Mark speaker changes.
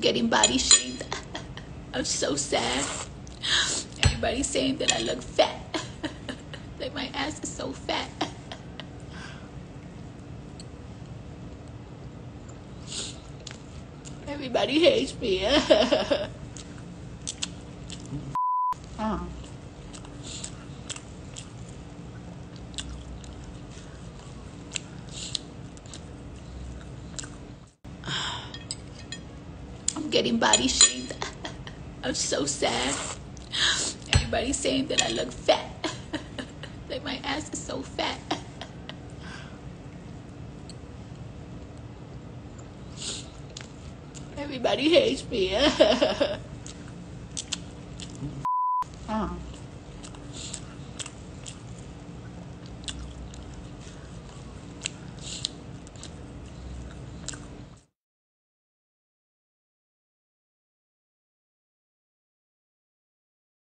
Speaker 1: Getting body shamed. I'm so sad. Everybody's saying that I look fat. like my ass is so fat. Everybody hates me. oh. Getting body shamed. I'm so sad. Everybody's saying that I look fat. like my ass is so fat. Everybody hates me. oh.